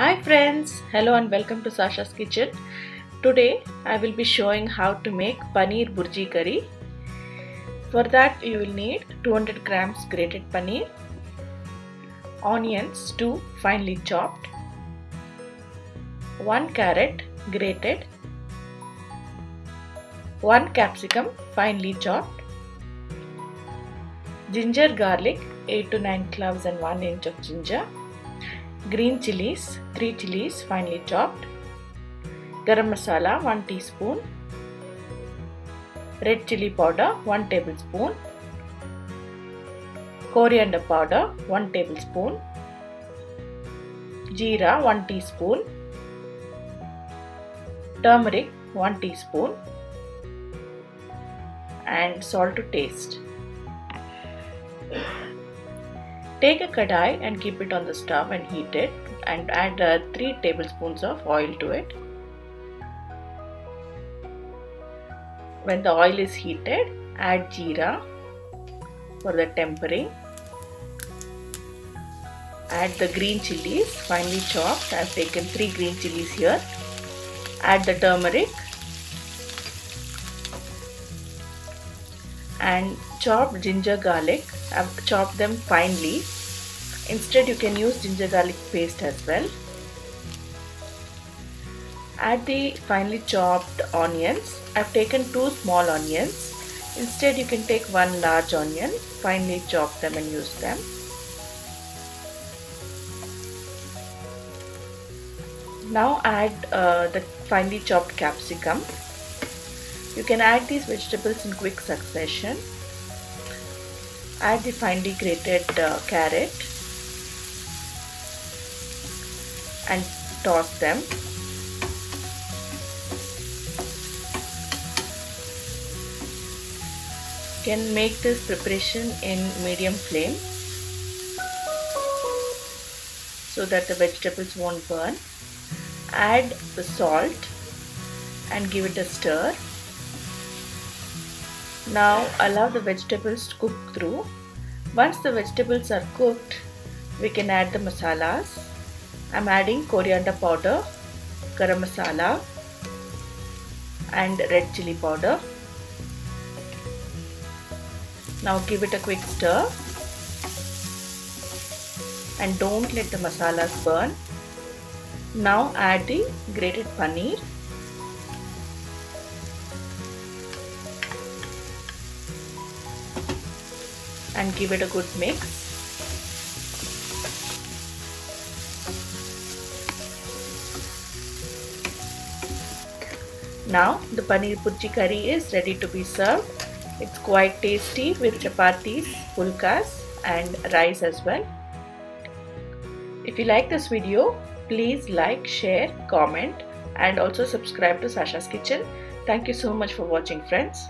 Hi friends, hello and welcome to Sasha's kitchen. Today I will be showing how to make paneer burji curry. For that you will need 200 grams grated paneer, onions 2 finely chopped, 1 carrot grated, 1 capsicum finely chopped, ginger garlic 8 to 9 cloves and 1 inch of ginger, green chilies 3 chilies finely chopped, garam masala 1 teaspoon, red chili powder 1 tablespoon, coriander powder 1 tablespoon, jeera 1 teaspoon, turmeric 1 teaspoon. And salt to taste. Take a kadai and keep it on the stove and heat it and add uh, 3 tablespoons of oil to it. When the oil is heated, add jeera for the tempering. Add the green chilies finely chopped. I have taken 3 green chilies here. Add the turmeric and chopped ginger garlic. I've chopped them finely. Instead you can use ginger garlic paste as well. Add the finely chopped onions. I've taken two small onions. Instead you can take one large onion, finely chop them and use them. Now add uh, the finely chopped capsicum you can add these vegetables in quick succession. Add the finely grated uh, carrot and toss them. You can make this preparation in medium flame so that the vegetables won't burn. Add the salt and give it a stir. Now allow the vegetables to cook through. Once the vegetables are cooked, we can add the masalas. I'm adding coriander powder, garam masala and red chili powder. Now give it a quick stir and don't let the masalas burn. Now add the grated paneer and give it a good mix. Now the paneer burji curry is ready to be served. It's quite tasty with chapatis, pulkas and rice as well. If you like this video, please like, share, comment and also subscribe to Sasha's Kitchen. Thank you so much for watching friends.